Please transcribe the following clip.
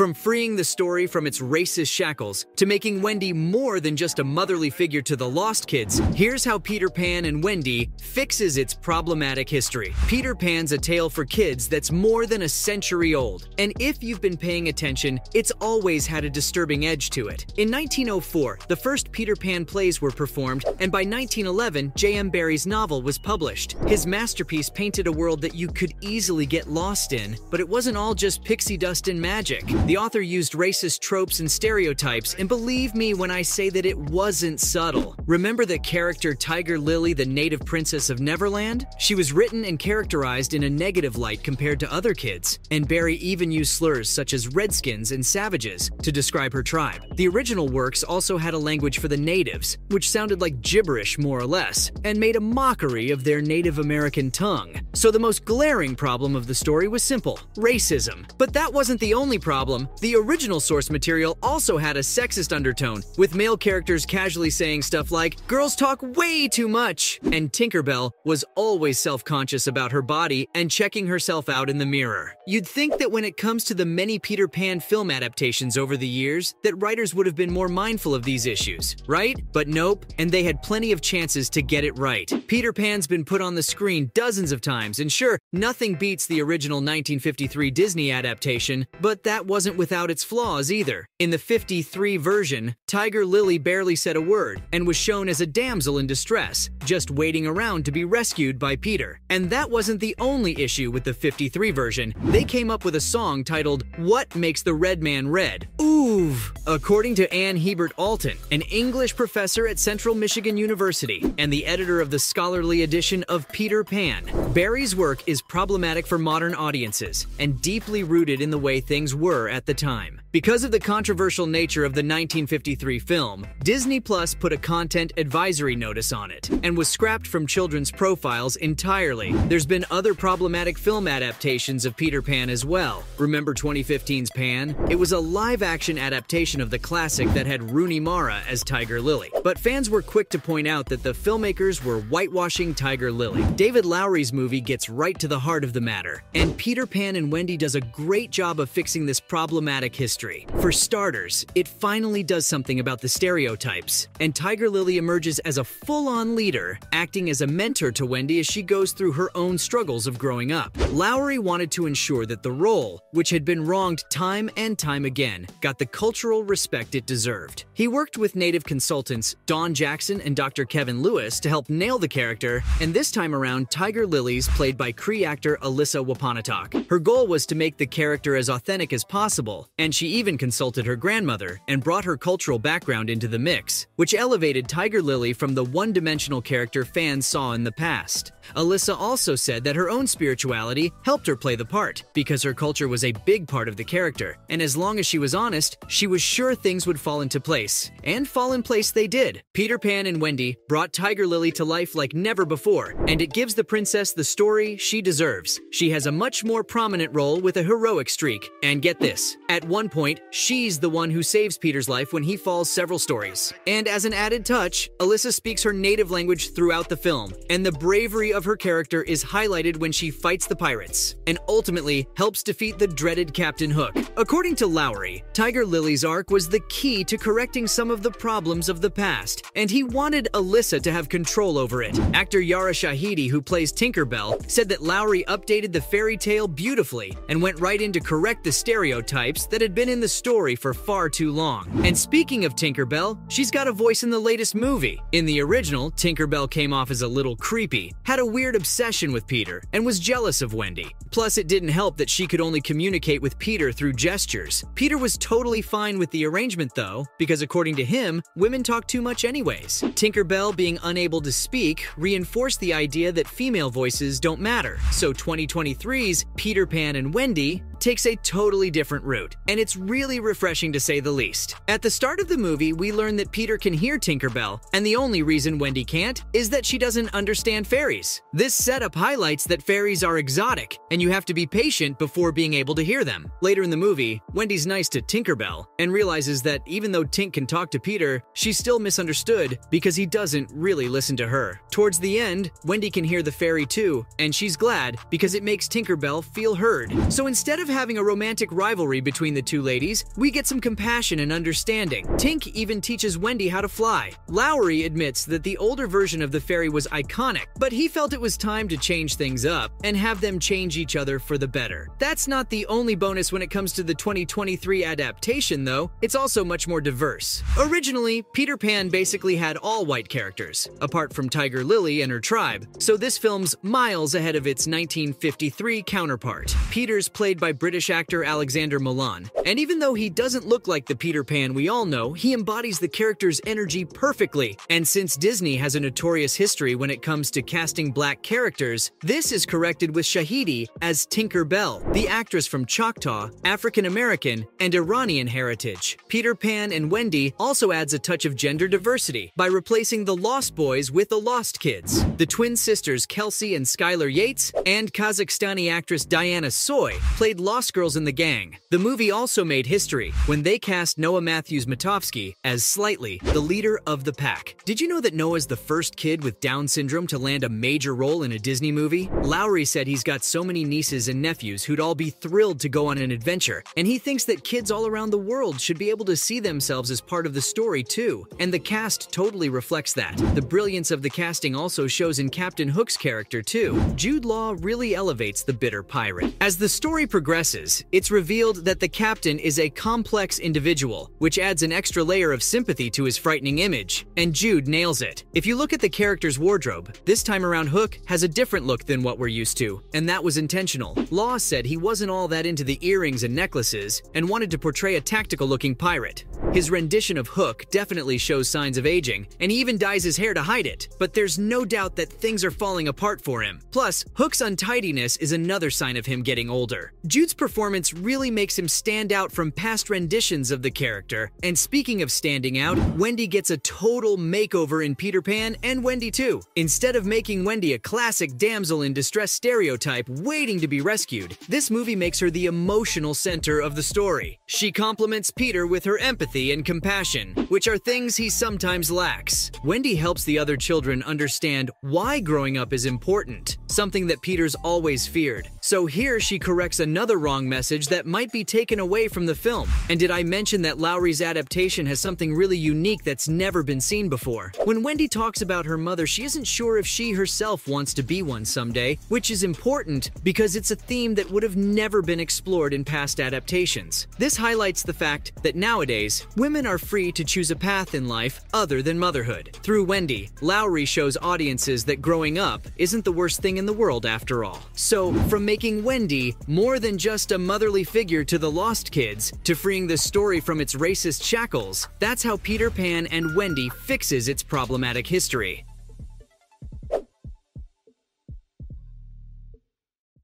From freeing the story from its racist shackles to making Wendy more than just a motherly figure to the lost kids, here's how Peter Pan and Wendy fixes its problematic history. Peter Pan's a tale for kids that's more than a century old, and if you've been paying attention, it's always had a disturbing edge to it. In 1904, the first Peter Pan plays were performed, and by 1911, J.M. Barrie's novel was published. His masterpiece painted a world that you could easily get lost in, but it wasn't all just pixie dust and magic. The author used racist tropes and stereotypes, and believe me when I say that it wasn't subtle. Remember the character Tiger Lily, the native princess of Neverland? She was written and characterized in a negative light compared to other kids, and Barrie even used slurs such as redskins and savages to describe her tribe. The original works also had a language for the natives, which sounded like gibberish more or less, and made a mockery of their Native American tongue. So the most glaring problem of the story was simple racism. But that wasn't the only problem the original source material also had a sexist undertone, with male characters casually saying stuff like, girls talk way too much, and Tinkerbell was always self-conscious about her body and checking herself out in the mirror. You'd think that when it comes to the many Peter Pan film adaptations over the years, that writers would have been more mindful of these issues, right? But nope, and they had plenty of chances to get it right. Peter Pan's been put on the screen dozens of times, and sure, nothing beats the original 1953 Disney adaptation, but that was wasn't without its flaws either. In the 53 version, Tiger Lily barely said a word and was shown as a damsel in distress, just waiting around to be rescued by Peter. And that wasn't the only issue with the 53 version. They came up with a song titled What Makes the Red Man Red? Ooh! According to Anne Hiebert Alton, an English professor at Central Michigan University and the editor of the scholarly edition of Peter Pan, Barrie's work is problematic for modern audiences and deeply rooted in the way things were at the time. Because of the controversial nature of the 1953 film, Disney Plus put a content advisory notice on it and was scrapped from children's profiles entirely. There's been other problematic film adaptations of Peter Pan as well. Remember 2015's Pan? It was a live-action adaptation of the classic that had Rooney Mara as Tiger Lily. But fans were quick to point out that the filmmakers were whitewashing Tiger Lily. David Lowery's movie gets right to the heart of the matter, and Peter Pan and Wendy does a great job of fixing this problematic history. For starters, it finally does something about the stereotypes, and Tiger Lily emerges as a full-on leader, acting as a mentor to Wendy as she goes through her own struggles of growing up. Lowery wanted to ensure that the role, which had been wronged time and time again, got the cultural respect it deserved. He worked with native consultants Don Jackson and Dr. Kevin Lewis to help nail the character, and this time around, Tiger Lily's played by Cree actor Alyssa Wapanatahk. Her goal was to make the character as authentic as possible, and she even consulted her grandmother and brought her cultural background into the mix, which elevated Tiger Lily from the one-dimensional character fans saw in the past. Alyssa also said that her own spirituality helped her play the part, because her culture was a big part of the character, and as long as she was honest, she was sure things would fall into place. And fall in place they did. Peter Pan and Wendy brought Tiger Lily to life like never before, and it gives the princess the story she deserves. She has a much more prominent role with a heroic streak, and get this, at one point, she's the one who saves Peter's life when he falls several stories. And as an added touch, Alyssa speaks her native language throughout the film, and the bravery of her character is highlighted when she fights the pirates, and ultimately helps defeat the dreaded Captain Hook. According to Lowery, Tiger Lily's arc was the key to correcting some of the problems of the past, and he wanted Alyssa to have control over it. Actor Yara Shahidi, who plays Tinkerbell, said that Lowery updated the fairy tale beautifully and went right in to correct the stereotypes that had been in the story for far too long. And speaking of Tinkerbell, she's got a voice in the latest movie. In the original, Tinkerbell came off as a little creepy, had a weird obsession with Peter, and was jealous of Wendy. Plus, it didn't help that she could only communicate with Peter through gestures. Peter was totally fine with the arrangement though, because according to him, women talk too much anyways. Tinkerbell being unable to speak reinforced the idea that female voices don't matter. So 2023's Peter Pan and Wendy takes a totally different route, and it's really refreshing to say the least. At the start of the movie, we learn that Peter can hear Tinkerbell, and the only reason Wendy can't is that she doesn't understand fairies. This setup highlights that fairies are exotic, and you have to be patient before being able to hear them. Later in the movie, Wendy's nice to Tinkerbell and realizes that even though Tink can talk to Peter, she's still misunderstood because he doesn't really listen to her. Towards the end, Wendy can hear the fairy too, and she's glad because it makes Tinkerbell feel heard. So instead of having a romantic rivalry between the two ladies, we get some compassion and understanding. Tink even teaches Wendy how to fly. Lowery admits that the older version of the fairy was iconic, but he felt it was time to change things up and have them change each other for the better. That's not the only bonus when it comes to the 2023 adaptation, though. It's also much more diverse. Originally, Peter Pan basically had all white characters, apart from Tiger Lily and her tribe, so this film's miles ahead of its 1953 counterpart. Peter's played by British actor Alexander Molony, and even though he doesn't look like the Peter Pan we all know, he embodies the character's energy perfectly. And since Disney has a notorious history when it comes to casting black characters, this is corrected with Shahidi as Tinker Bell, the actress from Choctaw, African American, and Iranian heritage. Peter Pan and Wendy also adds a touch of gender diversity by replacing the Lost Boys with the Lost Kids. The twin sisters Kelsey and Skylar Yates and Kazakhstani actress Diana Tsoy played Lost Girls in the gang. The movie also made history when they cast Noah Matthews Matofsky as Slightly, the leader of the pack. Did you know that Noah's the first kid with Down syndrome to land a major role in a Disney movie? Lowery said he's got so many nieces and nephews who'd all be thrilled to go on an adventure, and he thinks that kids all around the world should be able to see themselves as part of the story too. And the cast totally reflects that. The brilliance of the casting also shows in Captain Hook's character too. Jude Law really elevates the bitter pirate. As the story progresses, it's revealed that the captain is a complex individual, which adds an extra layer of sympathy to his frightening image, and Jude nails it. If you look at the character's wardrobe, this time around Hook has a different look than what we're used to, and that was intentional. Law said he wasn't all that into the earrings and necklaces and wanted to portray a tactical looking pirate. His rendition of Hook definitely shows signs of aging, and he even dyes his hair to hide it, but there's no doubt that things are falling apart for him. Plus, Hook's untidiness is another sign of him getting older. Jude's performance really makes him stand out from past renditions of the character, and speaking of standing out, Wendy gets a total makeover in Peter Pan and Wendy too. Instead of making Wendy a classic damsel in distress stereotype waiting to be rescued, this movie makes her the emotional center of the story. She compliments Peter with her empathy and compassion, which are things he sometimes lacks. Wendy helps the other children understand why growing up is important, something that Peter's always feared. So here she corrects another wrong message that might be taken away from the film. And did I mention that Lowery's adaptation has something really unique that's never been seen before? When Wendy talks about her mother, she isn't sure if she herself wants to be one someday, which is important because it's a theme that would have never been explored in past adaptations. This highlights the fact that nowadays, women are free to choose a path in life other than motherhood. Through Wendy, Lowery shows audiences that growing up isn't the worst thing in the world after all. So, from making Wendy more than just a motherly figure to the lost kids, to freeing the story from its racist shackles, that's how Peter Pan and Wendy fixes its problematic history.